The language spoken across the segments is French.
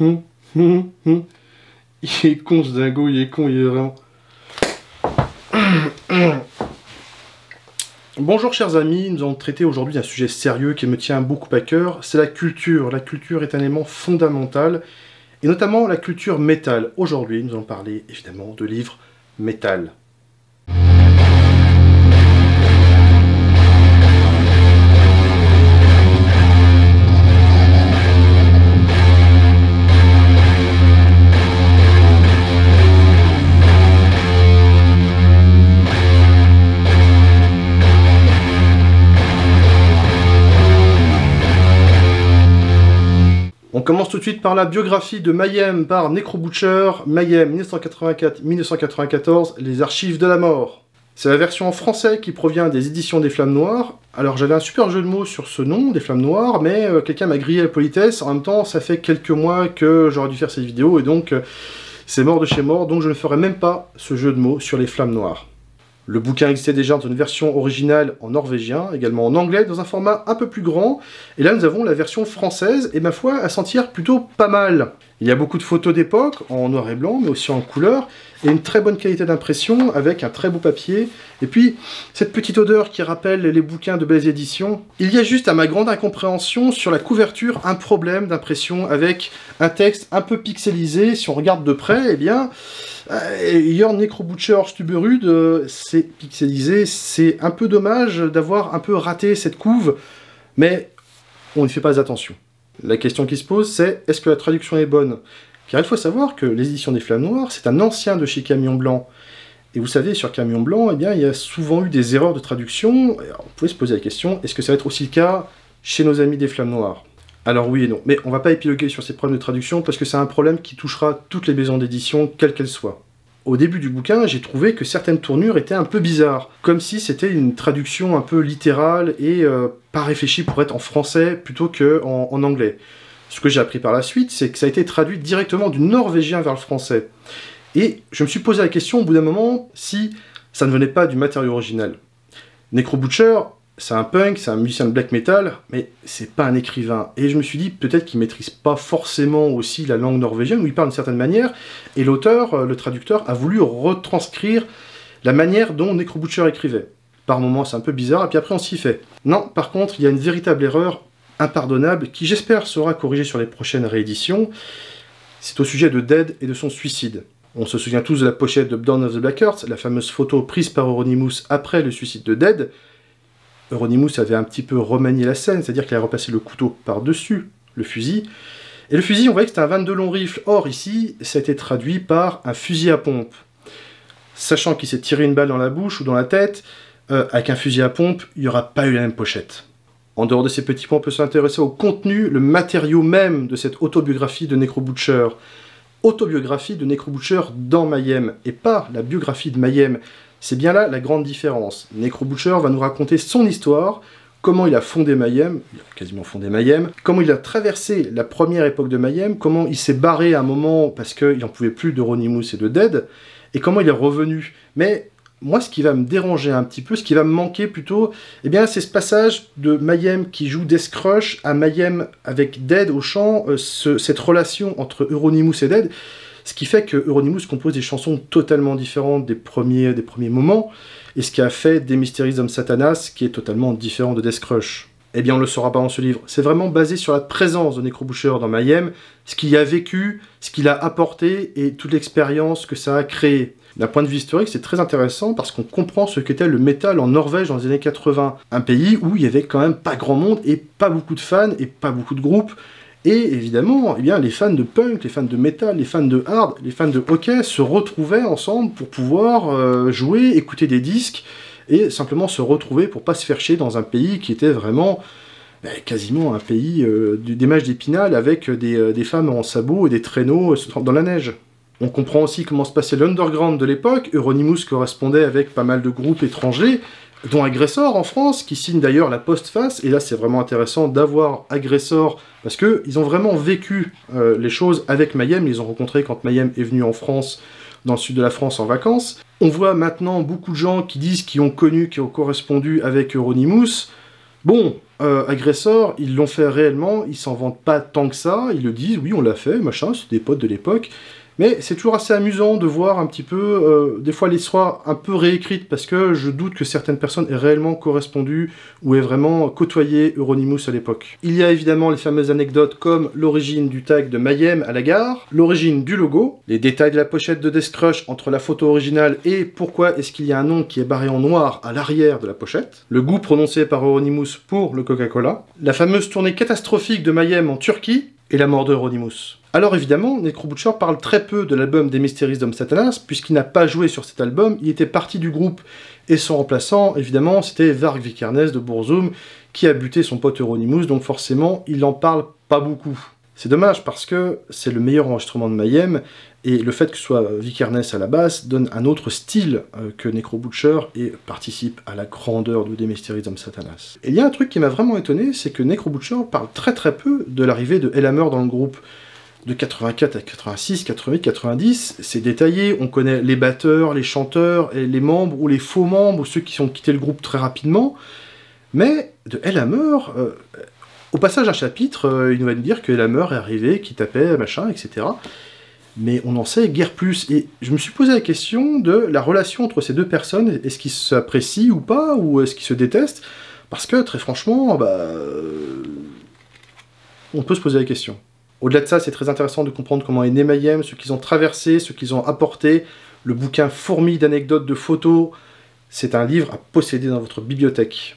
hum, hum, hum. Il est con ce dingo, il est con, il est vraiment... Bonjour chers amis, nous allons traiter aujourd'hui d'un sujet sérieux qui me tient beaucoup à cœur, c'est la culture. La culture est un élément fondamental, et notamment la culture métal. Aujourd'hui, nous allons parler évidemment de livres métal. Commence tout de suite par la biographie de Mayhem par Necrobutcher, Mayhem 1984-1994, les archives de la mort. C'est la version en français qui provient des éditions des Flammes Noires. Alors j'avais un super jeu de mots sur ce nom, des Flammes Noires, mais euh, quelqu'un m'a grillé la politesse. En même temps, ça fait quelques mois que j'aurais dû faire cette vidéo, et donc euh, c'est mort de chez mort, donc je ne ferai même pas ce jeu de mots sur les Flammes Noires. Le bouquin existait déjà dans une version originale en norvégien, également en anglais, dans un format un peu plus grand. Et là, nous avons la version française, et ma foi, à sentir plutôt pas mal. Il y a beaucoup de photos d'époque, en noir et blanc, mais aussi en couleur, et une très bonne qualité d'impression, avec un très beau papier. Et puis, cette petite odeur qui rappelle les bouquins de belles éditions. Il y a juste, à ma grande incompréhension, sur la couverture, un problème d'impression, avec un texte un peu pixelisé. Si on regarde de près, eh bien... Yorn Necrobutcher Stuberud, euh, c'est pixelisé, c'est un peu dommage d'avoir un peu raté cette couve, mais on ne fait pas attention. La question qui se pose, c'est est-ce que la traduction est bonne? Car il faut savoir que l'édition des Flammes Noires, c'est un ancien de chez Camion Blanc. Et vous savez, sur Camion Blanc, eh bien, il y a souvent eu des erreurs de traduction. on pouvait se poser la question, est-ce que ça va être aussi le cas chez nos amis des Flammes Noires? Alors oui et non, mais on va pas épiloguer sur ces problèmes de traduction parce que c'est un problème qui touchera toutes les maisons d'édition, quelles qu'elles soient. Au début du bouquin, j'ai trouvé que certaines tournures étaient un peu bizarres, comme si c'était une traduction un peu littérale et euh, pas réfléchie pour être en français plutôt qu'en en, anglais. Ce que j'ai appris par la suite, c'est que ça a été traduit directement du norvégien vers le français. Et je me suis posé la question au bout d'un moment si ça ne venait pas du matériau original. Necrobutcher c'est un punk, c'est un musicien de black metal, mais c'est pas un écrivain. Et je me suis dit, peut-être qu'il maîtrise pas forcément aussi la langue norvégienne, où il parle d'une certaine manière, et l'auteur, euh, le traducteur, a voulu retranscrire la manière dont Necrobutcher écrivait. Par moments, c'est un peu bizarre, et puis après, on s'y fait. Non, par contre, il y a une véritable erreur impardonnable, qui j'espère sera corrigée sur les prochaines rééditions. C'est au sujet de Dead et de son suicide. On se souvient tous de la pochette de Dawn of the Black Earth, la fameuse photo prise par Euronymous après le suicide de Dead, Euronymous avait un petit peu remanié la scène, c'est-à-dire qu'il a repassé le couteau par-dessus le fusil. Et le fusil, on voyait que c'était un 22 long rifle. Or, ici, ça a été traduit par un fusil à pompe. Sachant qu'il s'est tiré une balle dans la bouche ou dans la tête, euh, avec un fusil à pompe, il n'y aura pas eu la même pochette. En dehors de ces petits points, on peut s'intéresser au contenu, le matériau même de cette autobiographie de Necrobutcher. Autobiographie de Necrobutcher dans Mayhem, et pas la biographie de Mayhem, c'est bien là la grande différence. Necrobutcher va nous raconter son histoire, comment il a fondé Mayhem, il a quasiment fondé Mayhem, comment il a traversé la première époque de Mayhem, comment il s'est barré à un moment parce qu'il n'en pouvait plus d'Euronymous et de Dead, et comment il est revenu. Mais moi, ce qui va me déranger un petit peu, ce qui va me manquer plutôt, eh bien, c'est ce passage de Mayhem qui joue Death Crush à Mayhem avec Dead au chant, euh, cette relation entre Euronymous et Dead, ce qui fait que Euronymous compose des chansons totalement différentes des premiers, des premiers moments, et ce qui a fait des Mysterious Satanas, qui est totalement différent de Death Crush. Eh bien, on ne le saura pas dans ce livre. C'est vraiment basé sur la présence de Necrobusher dans Mayhem, ce qu'il a vécu, ce qu'il a apporté et toute l'expérience que ça a créé. D'un point de vue historique, c'est très intéressant parce qu'on comprend ce qu'était le métal en Norvège dans les années 80. Un pays où il y avait quand même pas grand monde et pas beaucoup de fans et pas beaucoup de groupes. Et évidemment, eh bien, les fans de punk, les fans de metal, les fans de hard, les fans de hockey se retrouvaient ensemble pour pouvoir euh, jouer, écouter des disques, et simplement se retrouver pour pas se faire chier dans un pays qui était vraiment ben, quasiment un pays euh, des mages d'épinal avec des, euh, des, femmes en sabots et des traîneaux dans la neige. On comprend aussi comment se passait l'underground de l'époque, Euronymous correspondait avec pas mal de groupes étrangers, dont Agressor en France, qui signe d'ailleurs la postface, et là c'est vraiment intéressant d'avoir Agressor, parce qu'ils ont vraiment vécu euh, les choses avec Mayhem, ils ont rencontrés quand Mayhem est venu en France, dans le sud de la France en vacances. On voit maintenant beaucoup de gens qui disent qu'ils ont connu, qui ont correspondu avec Euronymous. Bon, euh, agresseurs, ils l'ont fait réellement, ils s'en vantent pas tant que ça, ils le disent, oui, on l'a fait, machin, c'est des potes de l'époque. Mais c'est toujours assez amusant de voir un petit peu, euh, des fois l'histoire un peu réécrite, parce que je doute que certaines personnes aient réellement correspondu ou aient vraiment côtoyé Euronymous à l'époque. Il y a évidemment les fameuses anecdotes comme l'origine du tag de Mayhem à la gare, l'origine du logo, les détails de la pochette de Death Crush entre la photo originale et pourquoi est-ce qu'il y a un nom qui est barré en noir à l'arrière de la pochette, le goût prononcé par Euronymous pour le Coca-Cola, la fameuse tournée catastrophique de Mayhem en Turquie, et la mort de. Alors évidemment, Necrobutcher parle très peu de l'album des Mysteries d'Homme Satanas, puisqu'il n'a pas joué sur cet album, il était parti du groupe, et son remplaçant, évidemment, c'était Varg Vikernes de Bourzoum, qui a buté son pote Euronymous, donc forcément, il n'en parle pas beaucoup. C'est dommage parce que c'est le meilleur enregistrement de Mayhem, et le fait que ce soit Vikernes à la basse donne un autre style euh, que Necrobutcher et participe à la grandeur de of Satanas. Et il y a un truc qui m'a vraiment étonné, c'est que Necrobutcher parle très très peu de l'arrivée de Elhammer dans le groupe de 84 à 86, 88, 90, c'est détaillé, on connaît les batteurs, les chanteurs, les membres ou les faux membres, ou ceux qui ont quitté le groupe très rapidement, mais de Elhammer, euh, au passage un chapitre, euh, il nous va nous dire que Elhammer est arrivé, qui tapait, machin, etc. Mais on en sait guère plus, et je me suis posé la question de la relation entre ces deux personnes, est-ce qu'ils s'apprécient ou pas, ou est-ce qu'ils se détestent? Parce que, très franchement, bah... Euh, on peut se poser la question. Au-delà de ça, c'est très intéressant de comprendre comment est né ce qu'ils ont traversé, ce qu'ils ont apporté. Le bouquin fourmi d'anecdotes, de photos. C'est un livre à posséder dans votre bibliothèque.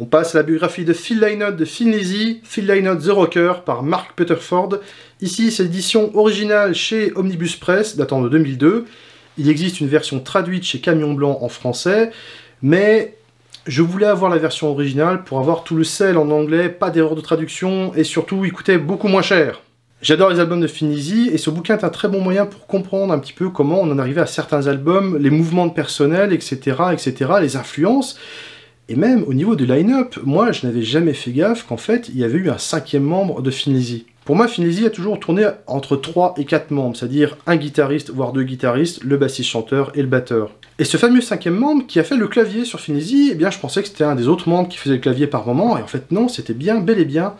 On passe à la biographie de Phil Lynott de Phil Phil Lynott The Rocker par Mark Peterford. Ici, c'est l'édition originale chez Omnibus Press, datant de 2002. Il existe une version traduite chez Camion Blanc en français, mais je voulais avoir la version originale pour avoir tout le sel en anglais, pas d'erreur de traduction, et surtout, il coûtait beaucoup moins cher. J'adore les albums de Finisi, et ce bouquin est un très bon moyen pour comprendre un petit peu comment on en arrivait à certains albums, les mouvements de personnel, etc., etc., les influences, et même au niveau du line-up, moi je n'avais jamais fait gaffe qu'en fait il y avait eu un cinquième membre de Finisi. Pour moi, Finisi a toujours tourné entre 3 et 4 membres, c'est-à-dire un guitariste, voire deux guitaristes, le bassiste-chanteur et le batteur. Et ce fameux cinquième membre qui a fait le clavier sur Finisi, eh bien je pensais que c'était un des autres membres qui faisait le clavier par moment, et en fait non, c'était bien, bel et bien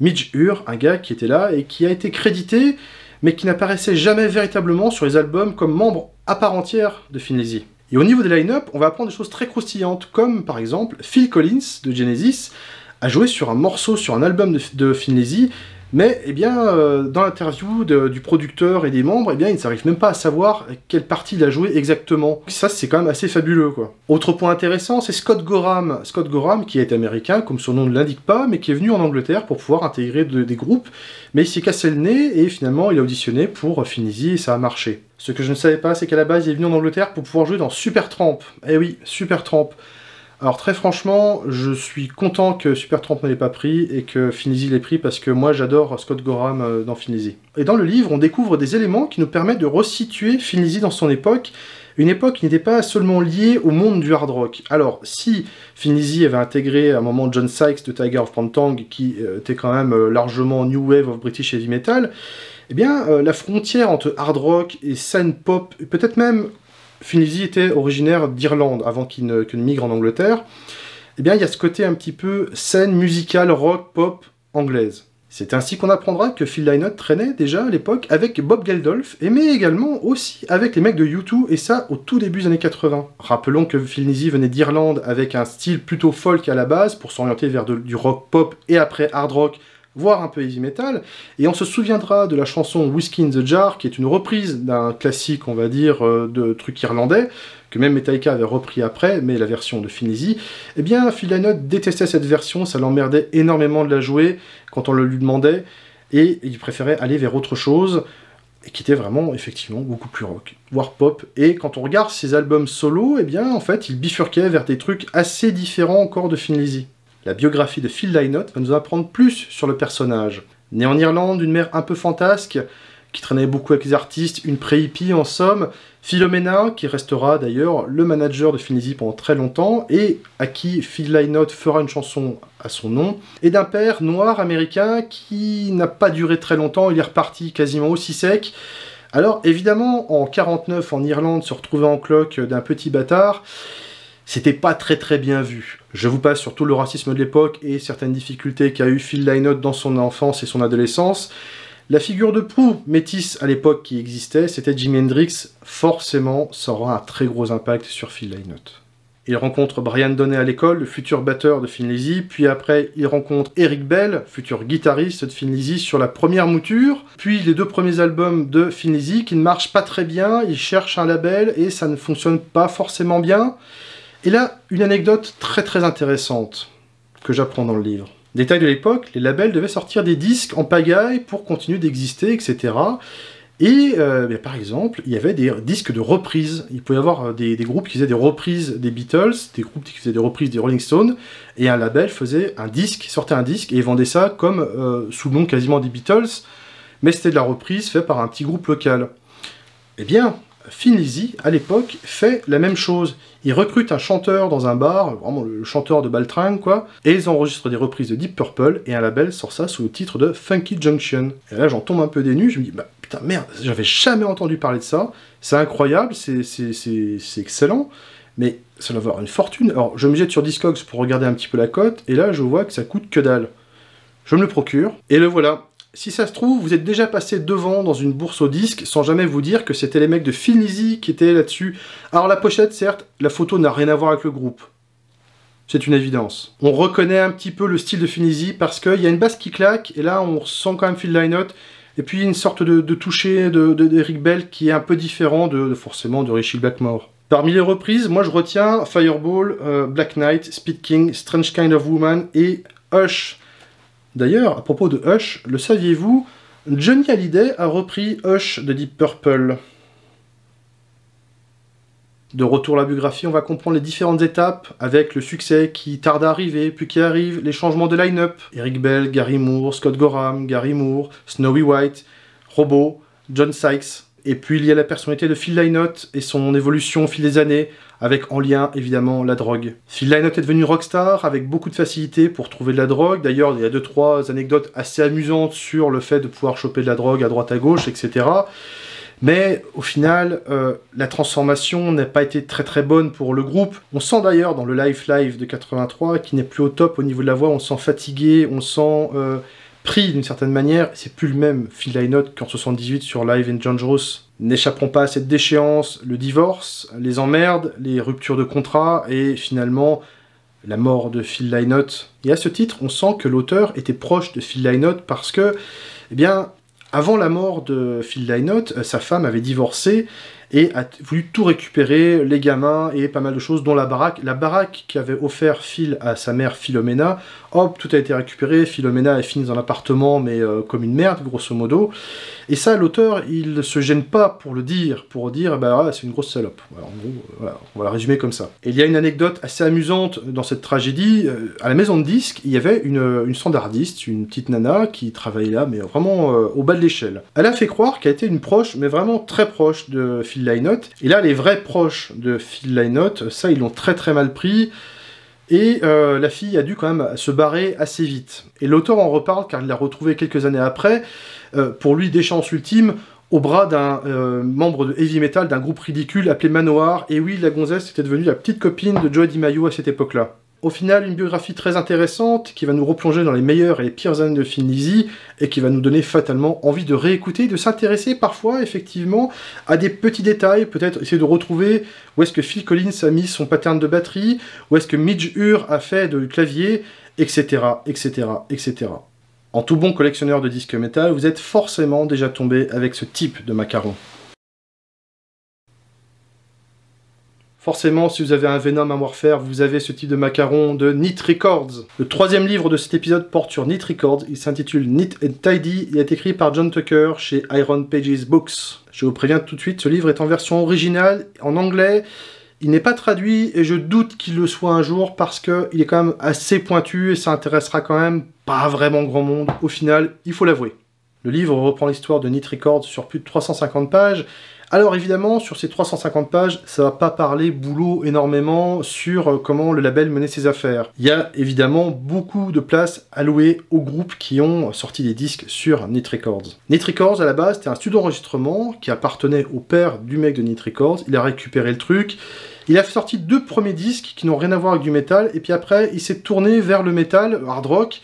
Mitch Ure, un gars qui était là et qui a été crédité, mais qui n'apparaissait jamais véritablement sur les albums comme membre à part entière de Finlay. Et au niveau des line-up, on va apprendre des choses très croustillantes, comme par exemple Phil Collins de Genesis a joué sur un morceau sur un album de, de mais eh bien, euh, dans l'interview du producteur et des membres, eh bien, ils ne s'arrivent même pas à savoir quelle partie il a joué exactement. Ça, c'est quand même assez fabuleux, quoi. Autre point intéressant, c'est Scott Gorham. Scott Gorham, qui est américain, comme son nom ne l'indique pas, mais qui est venu en Angleterre pour pouvoir intégrer des groupes. Mais il s'est cassé le nez et finalement, il a auditionné pour Finisi et ça a marché. Ce que je ne savais pas, c'est qu'à la base, il est venu en Angleterre pour pouvoir jouer dans Supertramp. Eh oui, Supertramp. Alors très franchement, je suis content que Supertramp ne l'ait pas pris et que Finisi l'ait pris parce que moi j'adore Scott Gorham euh, dans Finisi. Et dans le livre, on découvre des éléments qui nous permettent de resituer Finisi dans son époque, une époque qui n'était pas seulement liée au monde du hard rock. Alors, si Finisi avait intégré à un moment John Sykes de Tiger of Pantang, qui euh, était quand même euh, largement New Wave of British Heavy Metal, eh bien, la frontière entre hard rock et scène pop, peut-être même Finley était originaire d'Irlande avant qu'il ne, migre en Angleterre. Eh bien, il y a ce côté un petit peu scène musicale rock pop anglaise. C'est ainsi qu'on apprendra que Phil Lynott traînait déjà à l'époque avec Bob Geldof, et mais également aussi avec les mecs de U2, et ça au tout début des années 80. Rappelons que Phil Nizzy venait d'Irlande avec un style plutôt folk à la base, pour s'orienter vers du rock pop et après hard rock, voire un peu heavy metal, et on se souviendra de la chanson Whiskey in the Jar, qui est une reprise d'un classique, on va dire, euh, de trucs irlandais, que même Metallica avait repris après, mais la version de Finisi, eh bien, Phil Lynott détestait cette version, ça l'emmerdait énormément de la jouer quand on le lui demandait, et il préférait aller vers autre chose, et qui était vraiment, effectivement, beaucoup plus rock, voire pop. Et quand on regarde ses albums solo, eh bien, en fait, il bifurquait vers des trucs assez différents encore de Finlay la biographie de Phil Lynott va nous apprendre plus sur le personnage. Né en Irlande, une mère un peu fantasque, qui traînait beaucoup avec les artistes, une pré-hippie en somme, Philomena, qui restera d'ailleurs le manager de Finisi pendant très longtemps, et à qui Phil Lynott fera une chanson à son nom, et d'un père noir américain qui n'a pas duré très longtemps, il est reparti quasiment aussi sec. Alors évidemment, en 49 en Irlande, se retrouver en cloque d'un petit bâtard, c'était pas très très bien vu. Je vous passe sur tout le racisme de l'époque et certaines difficultés qu'a eu Phil Lynott dans son enfance et son adolescence. La figure de proue métisse à l'époque qui existait, c'était Jimi Hendrix. Forcément, ça aura un très gros impact sur Phil Lynott. Il rencontre Brian Donnet à l'école, le futur batteur de Thin Lizzy, puis après il rencontre Eric Bell, futur guitariste de Thin Lizzy, sur la première mouture, puis les deux premiers albums de Thin Lizzy qui ne marchent pas très bien, il cherche un label et ça ne fonctionne pas forcément bien. Et là, une anecdote très très intéressante que j'apprends dans le livre. Détail de l'époque, les labels devaient sortir des disques en pagaille pour continuer d'exister, etc. Et euh, ben, par exemple, il y avait des disques de reprises. Il pouvait y avoir euh, des, groupes qui faisaient des reprises des Beatles, des groupes qui faisaient des reprises des Rolling Stones, et un label faisait un disque, sortait un disque et vendait ça comme euh, sous le nom quasiment des Beatles, mais c'était de la reprise faite par un petit groupe local. Eh bien, Fin Lizzy, à l'époque, fait la même chose. Ils recrutent un chanteur dans un bar, vraiment le chanteur de Baltringue, quoi, et ils enregistrent des reprises de Deep Purple, et un label sort ça sous le titre de Funky Junction. Et là, j'en tombe un peu dénu, je me dis, bah putain, merde, j'avais jamais entendu parler de ça, c'est incroyable, c'est excellent, mais ça doit avoir une fortune. Alors, je me jette sur Discogs pour regarder un petit peu la cote, et là, je vois que ça coûte que dalle. Je me le procure, et le voilà si ça se trouve, vous êtes déjà passé devant dans une bourse au disque sans jamais vous dire que c'était les mecs de Finlizzy qui étaient là-dessus. Alors la pochette, certes, la photo n'a rien à voir avec le groupe. C'est une évidence. On reconnaît un petit peu le style de Finlizzy parce qu'il y a une basse qui claque et là on ressent quand même Phil Lynott et puis une sorte de, toucher d'Eric de, Bell qui est un peu différent de, forcément de Richie Blackmore. Parmi les reprises, moi je retiens Fireball, euh, Black Knight, Speed King, Strange Kind of Woman et Hush. D'ailleurs, à propos de Hush, le saviez-vous Johnny Hallyday a repris Hush de Deep Purple. De retour à la biographie, on va comprendre les différentes étapes avec le succès qui tarde à arriver, puis qui arrive, les changements de line-up. Eric Bell, Gary Moore, Scott Gorham, Gary Moore, Snowy White, Robo, John Sykes. Et puis il y a la personnalité de Phil Lynott et son évolution au fil des années, avec en lien évidemment la drogue. Phil Lynott est devenu rockstar avec beaucoup de facilité pour trouver de la drogue. D'ailleurs, il y a deux trois anecdotes assez amusantes sur le fait de pouvoir choper de la drogue à droite à gauche, etc. Mais au final, euh, la transformation n'a pas été très très bonne pour le groupe. On sent d'ailleurs dans le Live Live de 83 qui n'est plus au top au niveau de la voix, on sent fatigué, on sent euh, pris d'une certaine manière. C'est plus le même Phil Lynott qu'en 78 sur Live and Dangerous. N'échapperont pas à cette déchéance le divorce, les emmerdes, les ruptures de contrat et finalement la mort de Phil Lynott. Et à ce titre, on sent que l'auteur était proche de Phil Lynott parce que, eh bien, avant la mort de Phil Lynott, euh, sa femme avait divorcé et a voulu tout récupérer, les gamins et pas mal de choses, dont la baraque. La baraque qu'avait offert Phil à sa mère Philomena, hop, tout a été récupéré, Philomena est finie dans l'appartement, mais euh, comme une merde, grosso modo. Et ça, l'auteur, il ne se gêne pas pour le dire, pour dire, bah c'est une grosse salope. en gros, on va la résumer comme ça. Et il y a une anecdote assez amusante dans cette tragédie. Euh, à la maison de disques, il y avait une, standardiste, une petite nana, qui travaillait là, mais vraiment euh, au bas de l'échelle. Elle a fait croire qu'elle était une proche, mais vraiment très proche de Phil Et là, les vrais proches de Phil Lynott, ça, ils l'ont très très mal pris. Et euh, la fille a dû quand même se barrer assez vite. Et l'auteur en reparle car il l'a retrouvé quelques années après, euh, pour lui des chances ultimes, au bras d'un euh, membre de heavy metal d'un groupe ridicule appelé Manoir. Et oui, la gonzesse était devenue la petite copine de Joey DiMaggio à cette époque-là. Au final, une biographie très intéressante qui va nous replonger dans les meilleures et les pires années de Finn et qui va nous donner fatalement envie de réécouter, de s'intéresser parfois effectivement à des petits détails, peut-être essayer de retrouver où est-ce que Phil Collins a mis son pattern de batterie, où est-ce que Midge Ure a fait de clavier, etc., etc., etc. En tout bon collectionneur de disques métal, vous êtes forcément déjà tombé avec ce type de macaron. Forcément, si vous avez un Venom à Warfare, vous avez ce type de macaron de Neat Records. Le troisième livre de cet épisode porte sur Neat Records. Il s'intitule Neat and Tidy. Il est écrit par John Tucker chez Iron Pages Books. Je vous préviens tout de suite, ce livre est en version originale, en anglais. Il n'est pas traduit et je doute qu'il le soit un jour parce qu'il est quand même assez pointu et ça intéressera quand même pas vraiment grand monde. Au final, il faut l'avouer. Le livre reprend l'histoire de Neat Records sur plus de 350 pages Alors évidemment, sur ces 350 pages, ça va pas parler boulot énormément sur euh, comment le label menait ses affaires. Il y a évidemment beaucoup de place allouée aux groupes qui ont sorti des disques sur Nit Records. Nit Records, à la base, c'était un studio d'enregistrement qui appartenait au père du mec de Nit Records. Il a récupéré le truc. Il a sorti deux premiers disques qui n'ont rien à voir avec du métal, et puis après, il s'est tourné vers le métal, hard rock,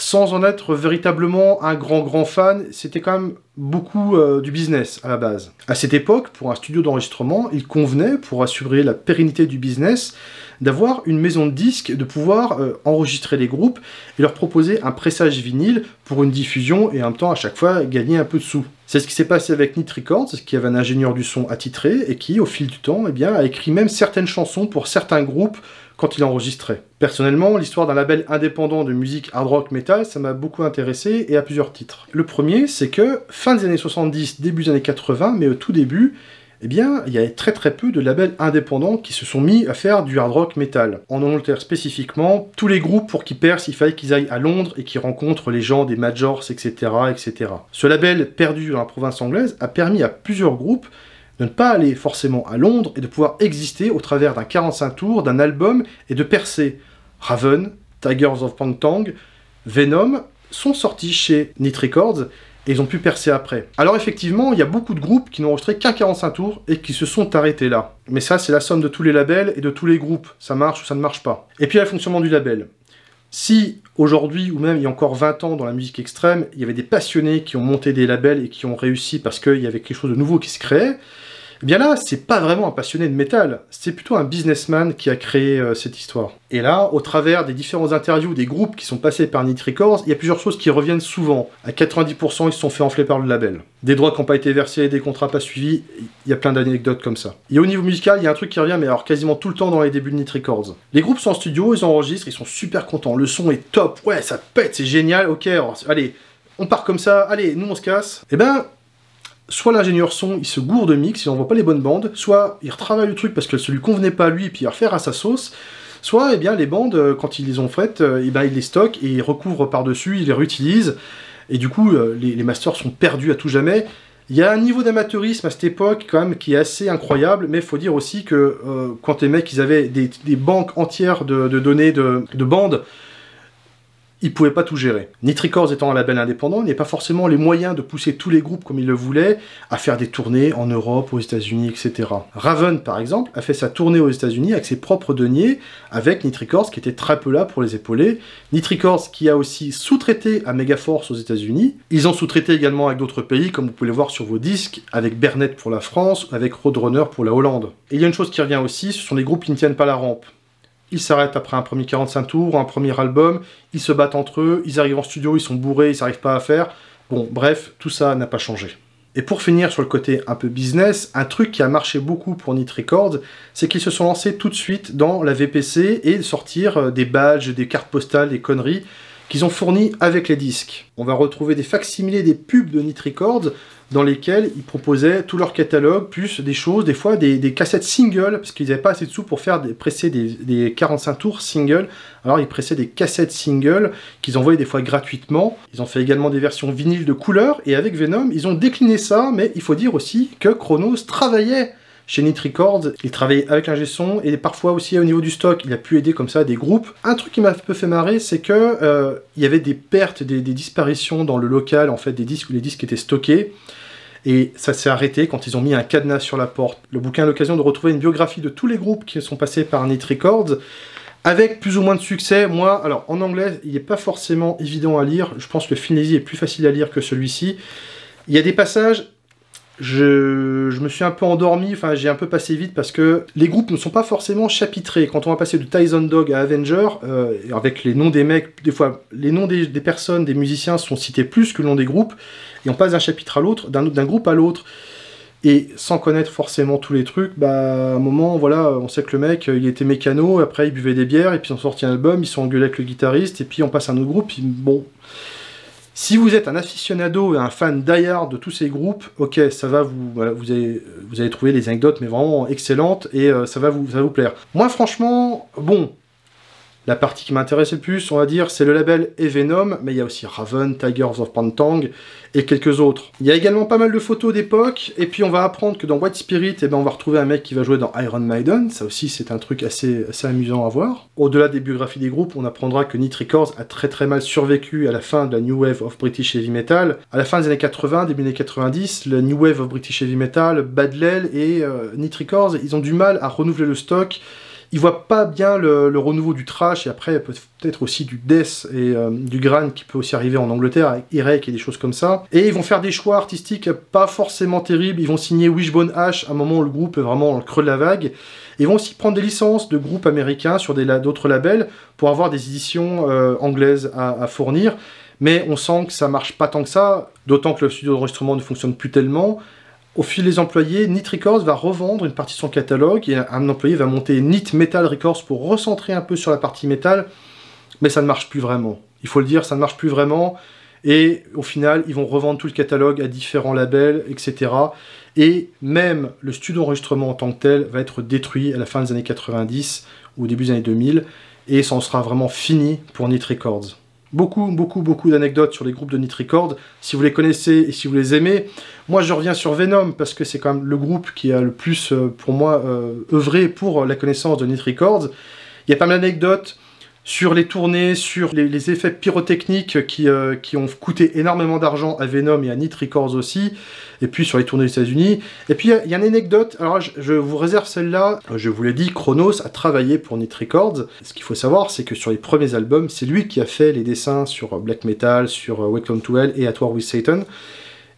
sans en être véritablement un grand grand fan, c'était quand même beaucoup euh, du business à la base. À cette époque, pour un studio d'enregistrement, il convenait, pour assurer la pérennité du business, d'avoir une maison de disques, de pouvoir euh, enregistrer les groupes et leur proposer un pressage vinyle pour une diffusion et en même temps à chaque fois gagner un peu de sous. C'est ce qui s'est passé avec Nit Records, qui avait un ingénieur du son attitré et qui, au fil du temps, eh bien, a écrit même certaines chansons pour certains groupes quand il enregistrait. Personnellement, l'histoire d'un label indépendant de musique hard rock metal, ça m'a beaucoup intéressé et à plusieurs titres. Le premier, c'est que fin des années 70, début des années 80, mais au tout début, eh bien, il y avait très très peu de labels indépendants qui se sont mis à faire du hard rock metal. En Angleterre spécifiquement, tous les groupes pour qu'ils percent, il fallait qu'ils aillent à Londres et qu'ils rencontrent les gens des majors, etc., etc. Ce label perdu dans la province anglaise a permis à plusieurs groupes de ne pas aller forcément à Londres et de pouvoir exister au travers d'un 45 tours, d'un album et de percer. Raven, Tigers of Pangtang, Venom sont sortis chez Nit Records ils ont pu percer après. Alors effectivement, il y a beaucoup de groupes qui n'ont enregistré qu'un 45 tours et qui se sont arrêtés là. Mais ça, c'est la somme de tous les labels et de tous les groupes. Ça marche ou ça ne marche pas. Et puis, il y a le fonctionnement du label. Si aujourd'hui, ou même il y a encore 20 ans dans la musique extrême, il y avait des passionnés qui ont monté des labels et qui ont réussi parce qu'il y avait quelque chose de nouveau qui se créait, eh bien là, c'est pas vraiment un passionné de métal, c'est plutôt un businessman qui a créé euh, cette histoire. Et là, au travers des différentes interviews des groupes qui sont passés par Nit Records, il y a plusieurs choses qui reviennent souvent. À 90%, ils se sont fait enfler par le label. Des droits qui n'ont pas été versés, des contrats pas suivis, il y a plein d'anecdotes comme ça. Et au niveau musical, il y a un truc qui revient, mais alors quasiment tout le temps dans les débuts de Nit Records. Les groupes sont en studio, ils enregistrent, ils sont super contents, le son est top, ouais, ça pète, c'est génial, ok, allez, on part comme ça, allez, nous on se casse. Eh ben, soit l'ingénieur son, il se gourde de mix, il envoie pas les bonnes bandes, soit il retravaille le truc parce que ça lui convenait pas à lui, et puis il refaire à sa sauce, soit eh bien, les bandes, euh, quand ils les ont faites, euh, eh ben, il les stocke et il recouvre par-dessus, il les réutilise, et du coup, euh, les, masters sont perdus à tout jamais. Il y a un niveau d'amateurisme à cette époque quand même qui est assez incroyable, mais il faut dire aussi que quand les mecs ils avaient des, banques entières de, données de, de bandes, il pouvait pas tout gérer. Nitricors étant un label indépendant, il n'y pas forcément les moyens de pousser tous les groupes comme il le voulait à faire des tournées en Europe, aux États-Unis, etc. Raven, par exemple, a fait sa tournée aux États-Unis avec ses propres deniers, avec Nitricors qui était très peu là pour les épauler. Nitricors qui a aussi sous-traité à Megaforce aux États-Unis. Ils ont sous-traité également avec d'autres pays, comme vous pouvez le voir sur vos disques, avec Bernet pour la France, avec Roadrunner pour la Hollande. Et il y a une chose qui revient aussi, ce sont les groupes qui ne tiennent pas la rampe. Ils s'arrêtent après un premier 45 tours, un premier album, ils se battent entre eux, ils arrivent en studio, ils sont bourrés, ils n'arrivent pas à faire. Bon, bref, tout ça n'a pas changé. Et pour finir sur le côté un peu business, un truc qui a marché beaucoup pour Nit Records, c'est qu'ils se sont lancés tout de suite dans la VPC et sortir euh, des badges, des cartes postales, des conneries qu'ils ont fournies avec les disques. On va retrouver des facsimilés des pubs de Nit Records dans lesquels ils proposaient tout leur catalogue, plus des choses, des fois des, cassettes singles, parce qu'ils n'avaient pas assez de sous pour faire des, presser des, 45 tours singles. Alors ils pressaient des cassettes singles qu'ils envoyaient des fois gratuitement. Ils ont fait également des versions vinyles de couleur, et avec Venom, ils ont décliné ça, mais il faut dire aussi que Chronos travaillait chez Nit Records, il travaillait avec l'ingé son et parfois aussi au niveau du stock, il a pu aider comme ça des groupes. Un truc qui m'a un peu fait marrer, c'est que euh, il y avait des pertes, des, disparitions dans le local en fait des disques où les disques étaient stockés. Et ça s'est arrêté quand ils ont mis un cadenas sur la porte. Le bouquin a l'occasion de retrouver une biographie de tous les groupes qui sont passés par Nit Records, avec plus ou moins de succès. Moi, alors en anglais, il n'est pas forcément évident à lire. Je pense que le Finlay est plus facile à lire que celui-ci. Il y a des passages je, me suis un peu endormi, enfin j'ai un peu passé vite parce que les groupes ne sont pas forcément chapitrés. Quand on va passer de Tyson Dog à Avenger, euh, avec les noms des mecs, des fois les noms des, personnes, des musiciens sont cités plus que le nom des groupes, et on passe d'un chapitre à l'autre, d'un groupe à l'autre. Et sans connaître forcément tous les trucs, bah à un moment, voilà, on sait que le mec, il était mécano, après il buvait des bières, et puis ils ont sorti un album, ils sont engueulés avec le guitariste, et puis on passe à un autre groupe, puis bon, si vous êtes un aficionado et un fan die-hard de tous ces groupes, ok, ça va vous, vous, allez, vous trouver les anecdotes, mais vraiment excellentes, et euh, ça, va vous, ça va vous plaire. Moi, franchement, bon, La partie qui m'intéresse le plus, on va dire, c'est le label Evenom, mais il y a aussi Raven, Tigers of Pantang et quelques autres. Il y a également pas mal de photos d'époque, et puis on va apprendre que dans White Spirit, eh ben, on va retrouver un mec qui va jouer dans Iron Maiden, ça aussi c'est un truc assez, assez amusant à voir. Au-delà des biographies des groupes, on apprendra que Nit Records a très très mal survécu à la fin de la New Wave of British Heavy Metal. À la fin des années 80, début des années 90, le New Wave of British Heavy Metal, Badlel et euh, ils ont du mal à renouveler le stock, ils voient pas bien le, renouveau du trash et après peut-être aussi du death et euh, du grind qui peut aussi arriver en Angleterre avec Irek et des choses comme ça. Et ils vont faire des choix artistiques pas forcément terribles. Ils vont signer Wishbone Ash à un moment où le groupe est vraiment dans le creux de la vague. Ils vont aussi prendre des licences de groupes américains sur d'autres labels pour avoir des éditions euh, anglaises à, à fournir. Mais on sent que ça marche pas tant que ça, d'autant que le studio d'enregistrement ne fonctionne plus tellement. Au fil des employés, Nit Records va revendre une partie de son catalogue et un employé va monter Nit Metal Records pour recentrer un peu sur la partie métal, mais ça ne marche plus vraiment. Il faut le dire, ça ne marche plus vraiment. Et au final, ils vont revendre tout le catalogue à différents labels, etc. Et même le studio d'enregistrement en tant que tel va être détruit à la fin des années 90 ou au début des années 2000. Et ça en sera vraiment fini pour Nit Records. Beaucoup, beaucoup, beaucoup d'anecdotes sur les groupes de Nit Records. Si vous les connaissez et si vous les aimez, moi je reviens sur Venom parce que c'est quand même le groupe qui a le plus, euh, pour moi, euh, œuvré pour la connaissance de Nit Records. Il y a pas mal d'anecdotes sur les tournées, sur les, effets pyrotechniques qui, euh, qui, ont coûté énormément d'argent à Venom et à Nit Records aussi, et puis sur les tournées des États-Unis. Et puis il y, a une anecdote, alors je, vous réserve celle-là, je vous l'ai dit, Chronos a travaillé pour Nit Records. Ce qu'il faut savoir, c'est que sur les premiers albums, c'est lui qui a fait les dessins sur Black Metal, sur Welcome to Hell et At War with Satan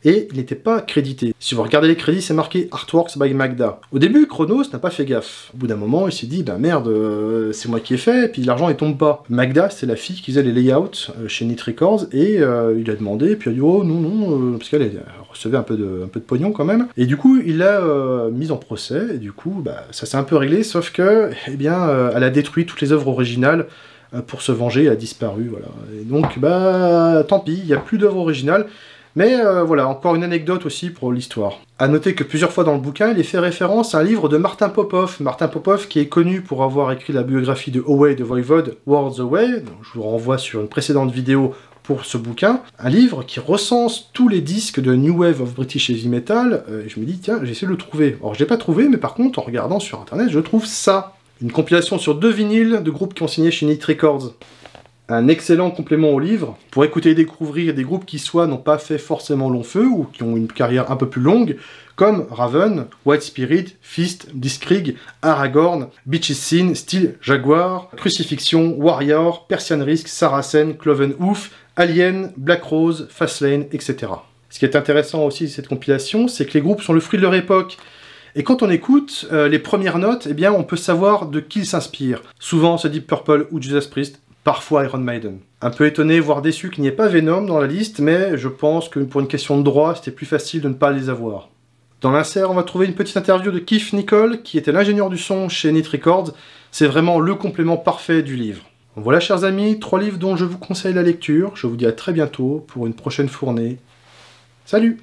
et il n'était pas crédité. Si vous regardez les crédits, c'est marqué Artworks by Magda. Au début, Chronos n'a pas fait gaffe. Au bout d'un moment, il s'est dit, ben merde, euh, c'est moi qui ai fait, et puis l'argent il tombe pas. Magda, c'est la fille qui faisait les layouts euh, chez Nit Records, et euh, il a demandé, puis il a dit, oh non, non, parce qu'elle recevait un peu, de, un peu de pognon quand même. Et du coup, il l'a mis en procès, et du coup, bah, ça s'est un peu réglé, sauf que, eh bien, elle a détruit toutes les œuvres originales pour se venger, elle a disparu, voilà. Et donc, bah, tant pis, il n'y a plus d'œuvres originales. Mais euh, voilà, encore une anecdote aussi pour l'histoire. A noter que plusieurs fois dans le bouquin, il est fait référence à un livre de Martin Popov. Martin Popov qui est connu pour avoir écrit la biographie de Away de Voivode, World's Away. je vous renvoie sur une précédente vidéo pour ce bouquin. Un livre qui recense tous les disques de New Wave of British Heavy Metal. Euh, je me dis, tiens, j'essaie de le trouver. Alors, je l'ai pas trouvé, mais par contre, en regardant sur internet, je trouve ça. Une compilation sur deux vinyles de groupes qui ont signé chez Nit Records un excellent complément au livre pour écouter et découvrir des groupes qui soit n'ont pas fait forcément long feu ou qui ont une carrière un peu plus longue, comme Raven, White Spirit, Fist, Diskrig, Aragorn, Beaches Sin, Steel Jaguar, Crucifixion, Warrior, Persian Risk, Saracen, Cloven Hoof, Alien, Black Rose, Fastlane, etc. Ce qui est intéressant aussi de cette compilation, c'est que les groupes sont le fruit de leur époque. Et quand on écoute euh, les premières notes, eh bien, on peut savoir de qui ils s'inspirent. Souvent, c'est Deep Purple ou Judas Priest, parfois Iron Maiden. Un peu étonné, voire déçu qu'il n'y ait pas Venom dans la liste, mais je pense que pour une question de droit, c'était plus facile de ne pas les avoir. Dans l'insert, on va trouver une petite interview de Keith Nicole, qui était l'ingénieur du son chez Nit Records. C'est vraiment le complément parfait du livre. Voilà, chers amis, trois livres dont je vous conseille la lecture. Je vous dis à très bientôt pour une prochaine fournée. Salut